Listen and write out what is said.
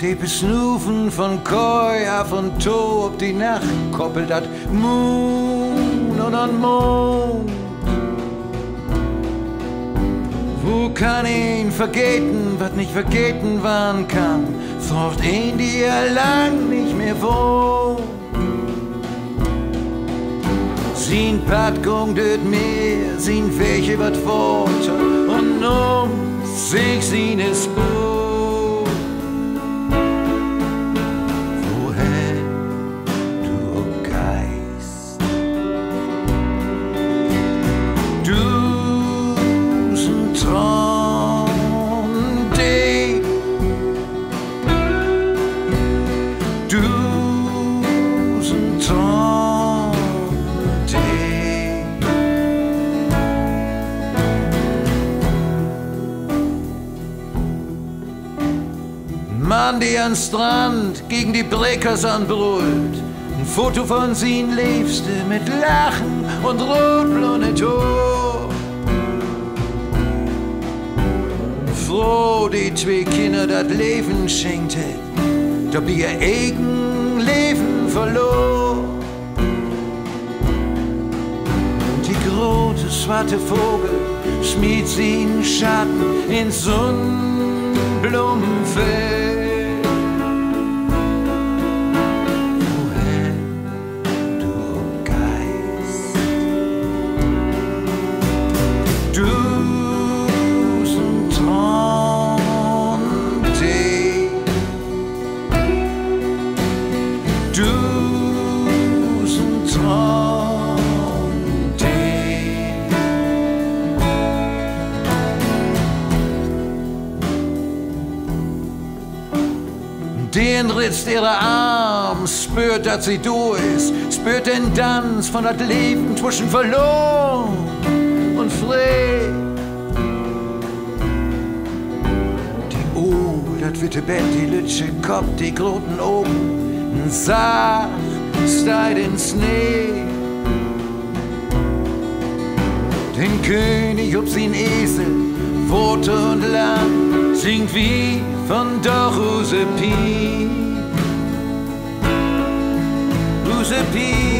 Snufen von Koi af und to op die Nacht koppelt dat Moon und an Mond. Wo kann ihn vergeten, was nicht vergeten waren kann? Fragt ihn, die er lang nicht mehr wohnt. Sin Packung död mehr, sin welche wat Worte und um sich sin es Boot. Dich. Mann, die an Strand gegen die Breakers anbrüllt. Ein Foto von sin Liebste mit Lachen und rotblonde. Froh, die zwei Kinder das Leben schenkte, doch ihr eigen verlor. Die große schwarze Vogel schmied sie in Schatten ins Sonnenblumenfeld. Den ritzt ihre Arm, spürt, dass sie du ist, spürt den Tanz von dat Leben zwischen verloren und frei. Die Uhr, dat witte Bett, die lütsche Kopf, die groten Augen, n Sach, steigt in Schnee. Den König ob sin Esel, Worte und Land, singt wie von Doruse Pi. Ruse Pi.